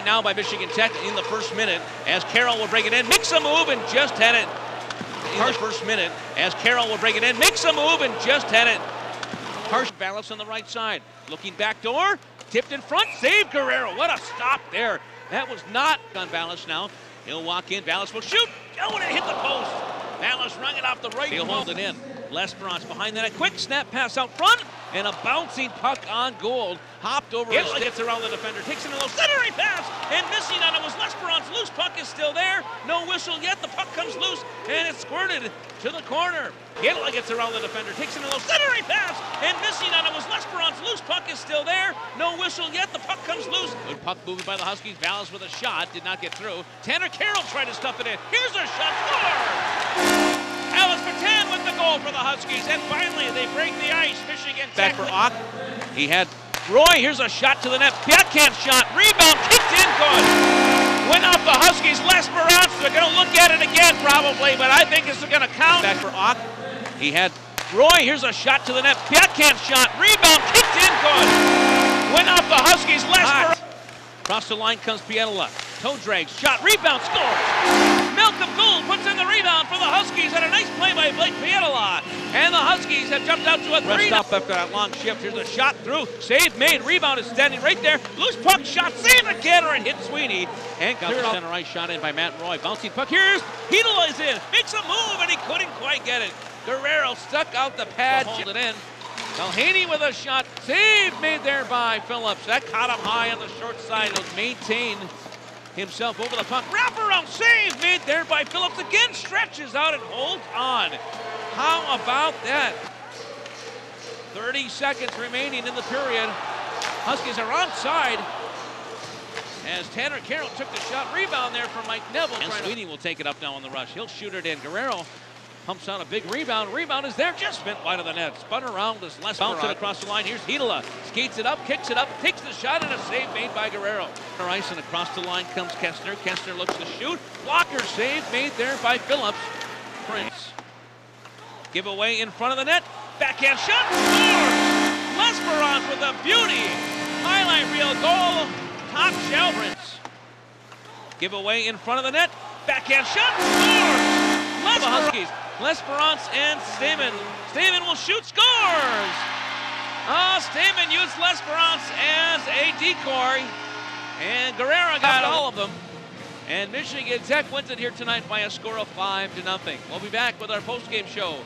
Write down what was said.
right now by Michigan Tech in the first minute as Kero will bring it in, makes a move and just had it in the first minute as Kero will bring it in, makes a move and just had it. Harsh balance on the right side. Looking back door, tipped in front, save Guerriero. What a stop there. That was not on Vallis now. He'll walk in, Vallis will shoot. Oh, and it hit the post. Vallis rung it off the right. He'll hold it in. L'Esperance behind that. A quick snap pass out front and a bouncing puck on Gould. Hopped over. It gets around the defender. Takes it in a little centering pass and missing on it was L'Esperance. Loose puck is still there. No whistle yet. The puck comes loose and it's squirted to the corner. Gitla gets around the defender. Takes it in a little centering pass and missing on it was L'Esperance. Loose puck is still there. No whistle yet. The puck comes loose. Good puck moving by the Huskies. Vallis with a shot. Did not get through. Tanner Kero tried to stuff it in. Here's a shot. Score! Huskies, and finally they break the ice. Michigan back for Ock. He had Roy. Here's a shot to the net. Backhand shot. Rebound kicked in. Good. Went off the Huskies. L'Esperance. They're going to look at it again probably, but I think this is going to count. Back for Ock. He had Roy. Here's a shot to the net. Backhand shot. Rebound kicked in. Good. Went off the Huskies. L'Esperance. Across the line comes Pietila. Toe drags. Shot. Rebound. Scores. Malcolm Huskies have jumped out to a three. Rest up after that long shift. Here's a shot through. Save made. Rebound is standing right there. Loose puck shot. Save again or it hit Sweeney. And got the center ice shot in by Matt Roy. Bouncing puck. Here's Pietila is in. Makes a move and he couldn't quite get it. Guerriero stuck out the pad. Hold it in. Mulhaney with a shot. Save made there by Phillips. That caught him high on the short side. It was maintained himself over the puck. Wraparound save made there by Phillips. Again stretches out and holds on. How about that? 30 seconds remaining in the period. Huskies are onside as Tanner Kero took the shot. Rebound there from Mike Neville. And Sweeney will take it up now on the rush. He'll shoot it in. Guerriero Pumps out a big rebound. Rebound is there, just spent wide of the net. Spun around as less bounce it across the line. Here's Heinola. Skates it up, kicks it up, takes the shot, and a save made by Guerriero. Ice and across the line comes Kestner. Kestner looks to shoot. Blocker save made there by Phillips. Prince. Give away in front of the net. Backhand shot. Scores! L'Esperance with a beauty. Highlight reel goal. Top shelf. Prince. Give away in front of the net. Backhand shot. Scores! The Huskies. L'Esperance and Stamen. Stamen will shoot, scores! Ah, oh, Stamen used L'Esperance as a decoy. And Guerriero got all of them. And Michigan Tech wins it here tonight by a score of 5 to nothing. We'll be back with our post-game show